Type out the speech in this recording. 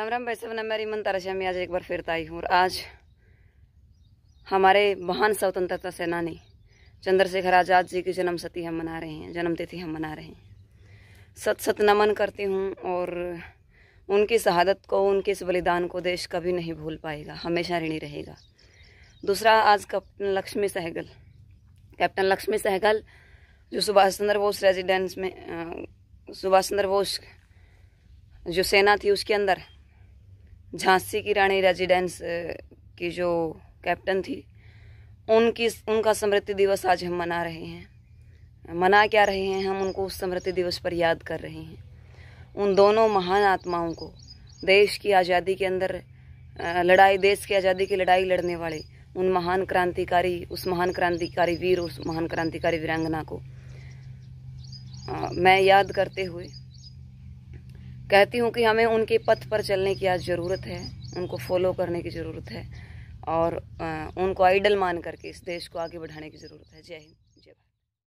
राम राम भाई सब मेरी मन तरशा मैं आज एक बार फिर आई हूँ और आज हमारे महान स्वतंत्रता सेनानी चंद्रशेखर आज़ाद जी की जन्म सती हम मना रहे हैं जन्म तिथि हम मना रहे हैं। सत सत नमन करती हूँ और उनकी शहादत को, उनके इस बलिदान को देश कभी नहीं भूल पाएगा, हमेशा ऋणी रहेगा। दूसरा, आज कैप्टन लक्ष्मी सहगल, कैप्टन लक्ष्मी सहगल, जो सुभाष चंद्र बोस रेजिडेंस में सुभाष चंद्र बोस, जो सेना थी उसके अंदर झांसी की रानी रेजिडेंस की जो कैप्टन थी, उनकी, उनका स्मृति दिवस आज हम मना रहे हैं। मना क्या रहे हैं? हम उनको उस स्मृति दिवस पर याद कर रहे हैं। उन दोनों महान आत्माओं को, देश की आज़ादी के अंदर लड़ाई, देश की आज़ादी की लड़ाई लड़ने वाले उन महान क्रांतिकारी, उस महान क्रांतिकारी वीर, उस महान क्रांतिकारी वीरांगना को मैं याद करते हुए कहती हूँ कि हमें उनके पथ पर चलने की आज ज़रूरत है, उनको फॉलो करने की ज़रूरत है और उनको आइडल मान करके इस देश को आगे बढ़ाने की ज़रूरत है। जय हिंद, जय भारत।